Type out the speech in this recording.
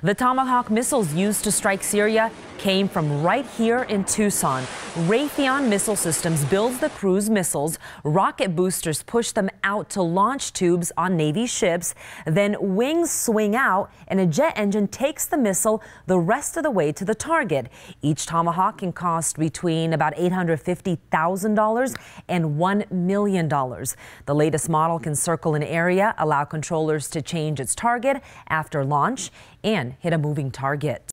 The Tomahawk missiles used to strike Syria came from right here in Tucson. Raytheon Missile Systems builds the cruise missiles. Rocket boosters push them out to launch tubes on Navy ships. Then wings swing out and a jet engine takes the missile the rest of the way to the target. Each Tomahawk can cost between about $850,000 and $1 million. The latest model can circle an area, allow controllers to change its target after launch and hit a moving target.